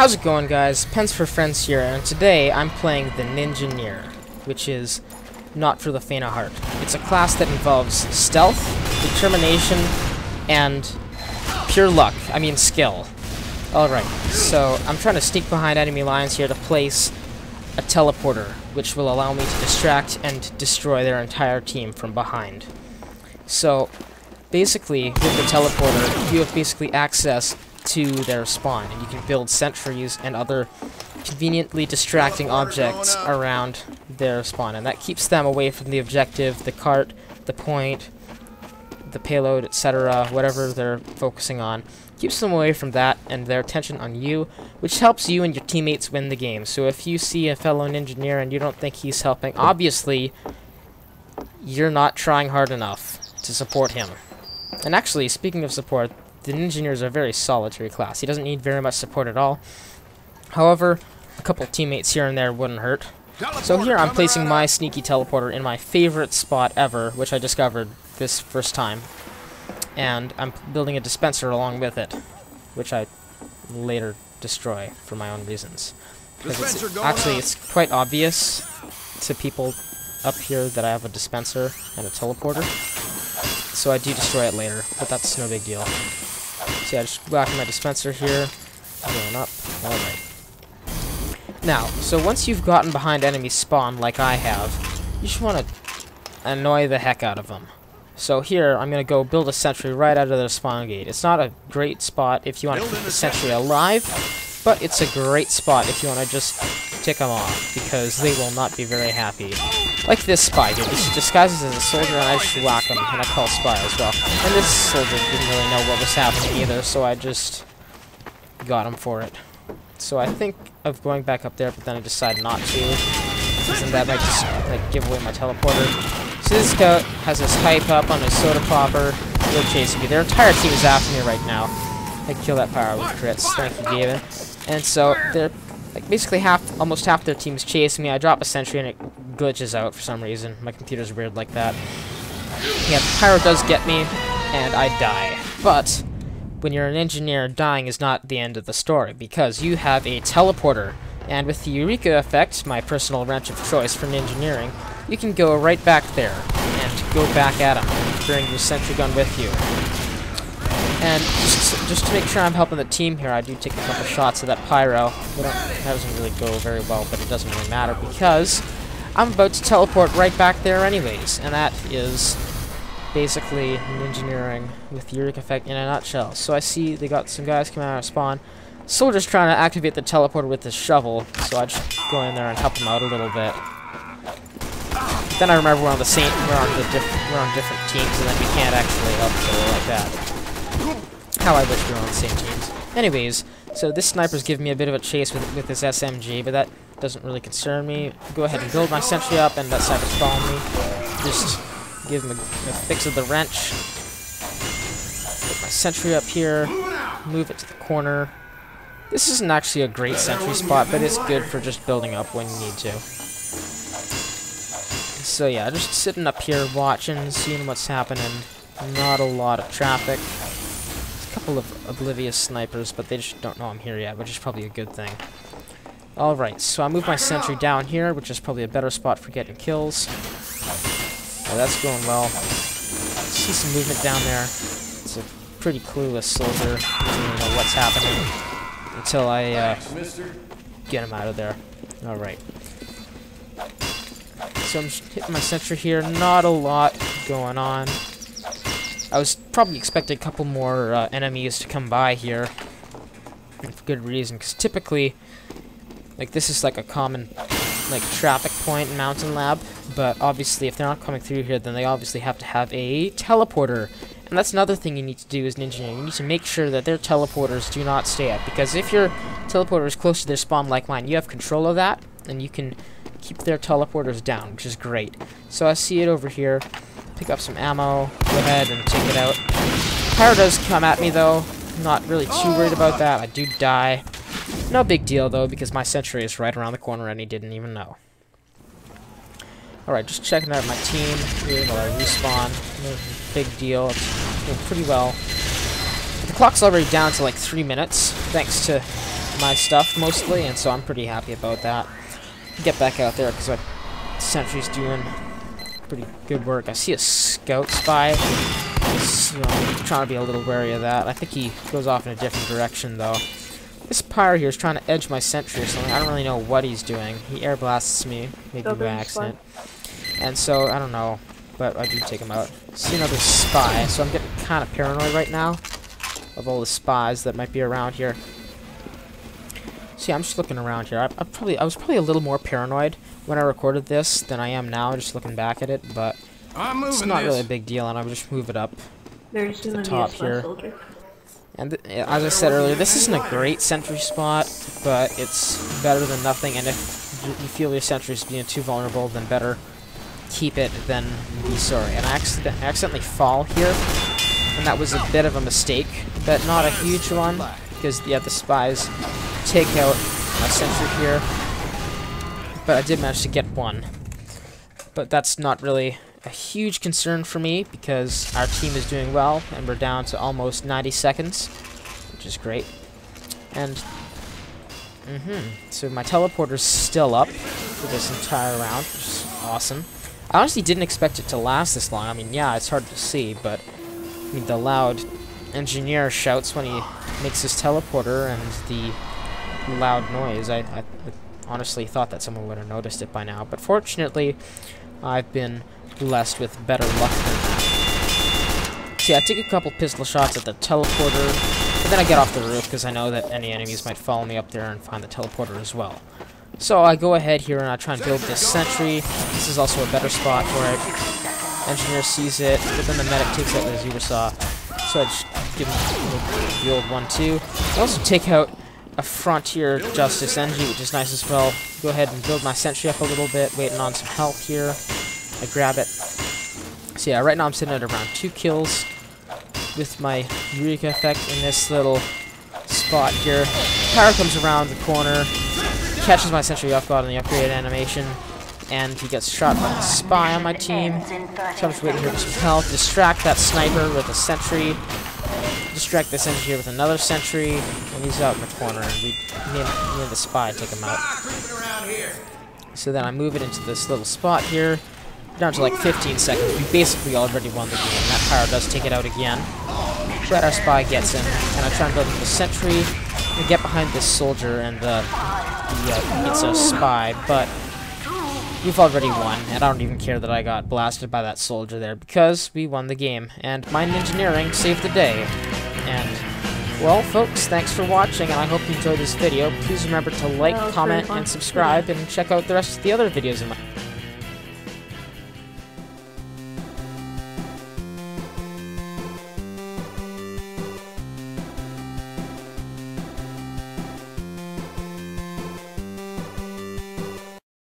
How's it going guys? Pens for Friends here, and today I'm playing the Ninjaneer, which is not for the faint of heart. It's a class that involves stealth, determination, and pure luck. I mean skill. Alright, so I'm trying to sneak behind enemy lines here to place a teleporter, which will allow me to distract and destroy their entire team from behind. So, basically, with the teleporter, you have basically access to their spawn, and you can build sentries and other conveniently distracting objects around their spawn, and that keeps them away from the objective, the cart, the point, the payload, etc., whatever they're focusing on. Keeps them away from that and their attention on you, which helps you and your teammates win the game. So if you see a fellow engineer and you don't think he's helping, obviously, you're not trying hard enough to support him. And actually, speaking of support, the Ninjaneer is a very solitary class. He doesn't need very much support at all. However, a couple teammates here and there wouldn't hurt. So here I'm placing my sneaky teleporter in my favorite spot ever, which I discovered this first time. And I'm building a dispenser along with it, which I later destroy for my own reasons. Because it's, actually, it's quite obvious to people up here that I have a dispenser and a teleporter. So I do destroy it later, but that's no big deal. So yeah, just whack my dispenser here. Going up. Alright. Now, so once you've gotten behind enemy spawn, like I have, you just want to annoy the heck out of them. So here, I'm going to go build a sentry right out of their spawn gate. It's not a great spot if you want to keep the sentry alive, but it's a great spot if you want to just tick them off, because they will not be very happy. Like this spy. He disguises as a soldier and I just whack him, and I call spy as well. And this soldier didn't really know what was happening either, so I just got him for it. So I think of going back up there, but then I decided not to. Since that might just like give away my teleporter. So this scout has his hype up on his soda popper. They're chasing me. Their entire team is after me right now. I kill that pyro with crits. Thank you, David. And so they're like basically half, almost half their team's chasing me. I drop a sentry and it glitches out for some reason. My computer's weird like that. Yeah, the pyro does get me, and I die. But when you're an engineer, dying is not the end of the story because you have a teleporter. And with the Eureka effect, my personal wrench of choice for engineering, you can go right back there and go back at him, bring your sentry gun with you. And just, just to make sure I'm helping the team here, I do take a couple shots at that pyro. That doesn't really go very well, but it doesn't really matter because I'm about to teleport right back there anyways. And that is basically an engineering with Eureka effect in a nutshell. So I see they got some guys coming out of spawn. Soldier's trying to activate the teleporter with his shovel, so I just go in there and help him out a little bit. Then I remember we're on the same, we're on the we're on different teams, and then we can't actually help each other like that. How I wish we were on the same teams. Anyways, so this sniper's giving me a bit of a chase with, with this SMG, but that doesn't really concern me. Go ahead and build my sentry up, and that sniper's following me. Just give him a, a fix of the wrench. Put my sentry up here. Move it to the corner. This isn't actually a great sentry spot, but it's good for just building up when you need to. So yeah, just sitting up here watching, seeing what's happening. Not a lot of traffic couple of oblivious snipers, but they just don't know I'm here yet, which is probably a good thing. Alright, so I move my sentry down here, which is probably a better spot for getting kills. Oh, that's going well. see some movement down there. It's a pretty clueless soldier. Doesn't know what's happening until I uh, get him out of there. Alright. So I'm just hitting my sentry here. Not a lot going on. I was probably expecting a couple more uh, enemies to come by here. For good reason, because typically, like, this is like a common, like, traffic point in Mountain Lab. But obviously, if they're not coming through here, then they obviously have to have a teleporter. And that's another thing you need to do as an engineer. You need to make sure that their teleporters do not stay up. Because if your teleporter is close to their spawn like mine, you have control of that, and you can keep their teleporters down, which is great. So I see it over here pick up some ammo, go ahead and take it out. Pyro does come at me though, not really too worried about that, I do die. No big deal though, because my sentry is right around the corner and he didn't even know. Alright, just checking out my team here while I respawn. No big deal, it's doing pretty well. The clock's already down to like three minutes, thanks to my stuff mostly, and so I'm pretty happy about that. Get back out there because my sentry's doing pretty good work. I see a scout spy, so I'm trying to be a little wary of that. I think he goes off in a different direction though. This pyro here is trying to edge my sentry or something. I don't really know what he's doing. He air blasts me, maybe by accident. And so, I don't know, but I do take him out. See another spy, so I'm getting kind of paranoid right now of all the spies that might be around here. See, I'm just looking around here. I, I probably I was probably a little more paranoid when I recorded this than I am now, just looking back at it, but it's not this. really a big deal, and I'll just move it up. There's the gonna top here. soldier. And th as I said earlier, this isn't a great sentry spot, but it's better than nothing, and if you you feel your sentry is being too vulnerable, then better keep it than be sorry. And I accident accidentally fall here, and that was a bit of a mistake, but not a huge one, because, yeah, the spies take out my sentry here, but I did manage to get one. But that's not really a huge concern for me because our team is doing well and we're down to almost 90 seconds, which is great. And mm-hmm. So my teleporter's still up for this entire round, which is awesome. I honestly didn't expect it to last this long. I mean, yeah, it's hard to see, but I mean, the loud engineer shouts when he makes his teleporter and the loud noise. I, I honestly thought that someone would have noticed it by now, but fortunately, I've been blessed with better luck than that. See, I take a couple pistol shots at the teleporter, then I get off the roof because I know that any enemies might follow me up there and find the teleporter as well. So I go ahead here and I try and build this sentry. This is also a better spot for it. Engineer sees it, but then the medic takes out the Saw. So I just give him the old one too. I also take out a Frontier Justice NG, which is nice as well. Go ahead and build my sentry up a little bit, waiting on some health here. I grab it. So yeah, right now I'm sitting at around two kills with my Eureka effect in this little spot here. Pyro comes around the corner, catches my sentry off guard on the upgrade animation, and he gets shot by a spy on my team. So I'm just waiting here for some health. Distract that sniper with a sentry. Distract this engineer with another sentry, and he's out in the corner. And we, me and the spy take him out. So then I move it into this little spot here. Down to like 15 seconds. We basically already won the game. That pyro does take it out again. But our spy gets him, and I try and build up the sentry. and get behind this soldier, and uh, he, uh, it's a spy, but we've already won, and I don't even care that I got blasted by that soldier there, because we won the game, and Ninjaneering saved the day. And, well, folks, thanks for watching, and I hope you enjoyed this video. Please remember to like, comment, and subscribe, and check out the rest of the other videos in my